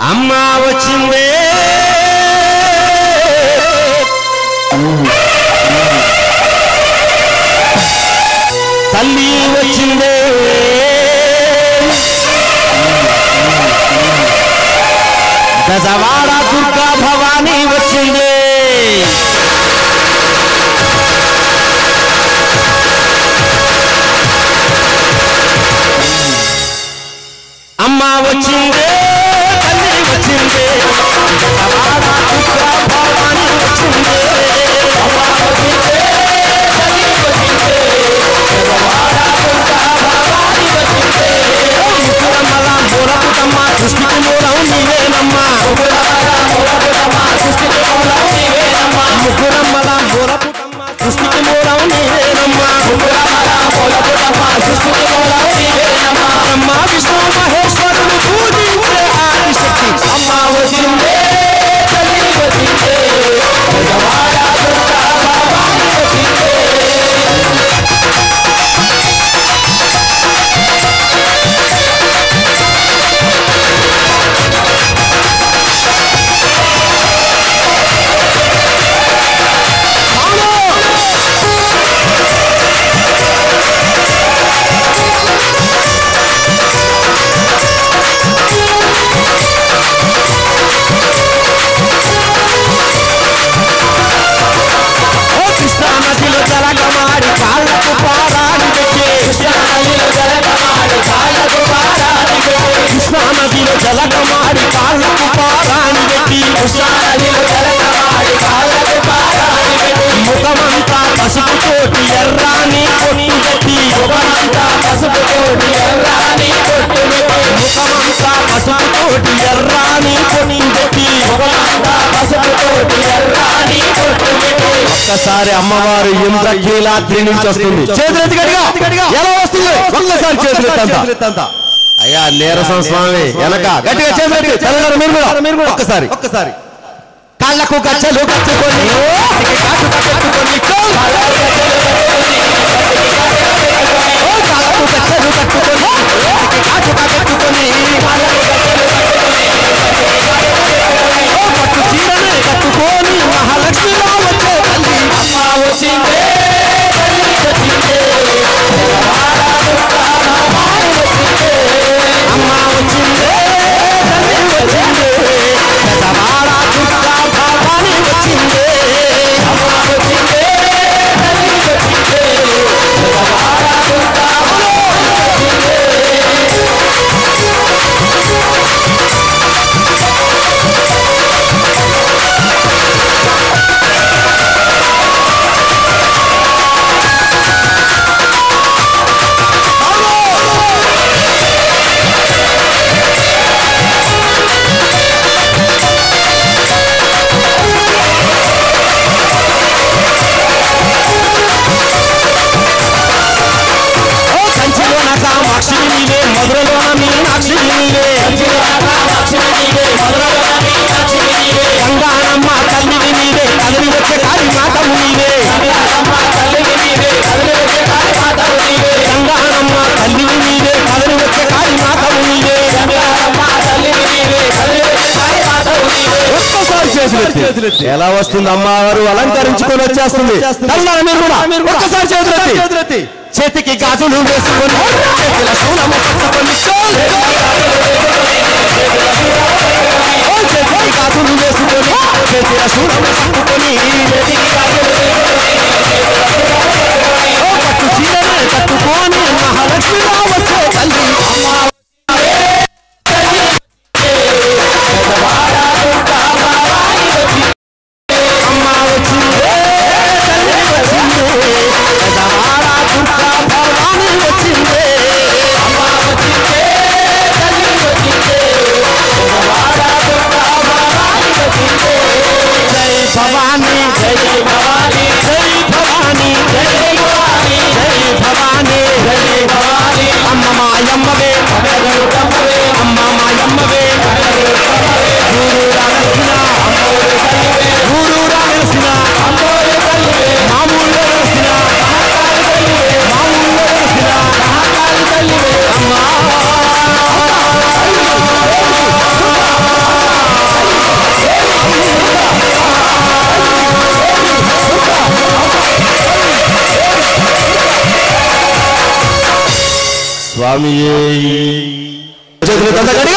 అమ్మ వచ్చిందే. తల్లి వచ్చిందే. దశవాడ దుర్గా భవ పొట్టుతోటి ఎర్రాని ఒక్కసారి అమ్మవారు ఇంద్రకీలాద్రి నుంచి వస్తుంది. ఒక్కసారి అయ్యా నీరసం స్వామి వెనక. గట్టిగా చేతులెత్తి తెలంగాణ మీరు కూడా. మీరు కూడా. ఒక్కసారి. ఒక్కసారి. కాళ్ళకు గచ్చలు కాళ్ళకు గచ్చలు కట్టుకొని. ఎలా వస్తుంది అమ్మవారు అలంకరించుకొని వచ్చేస్తుంది చేతికి గాజులు వేసుకొని చేతుల శూలము స్వామి చేతులు దండగడి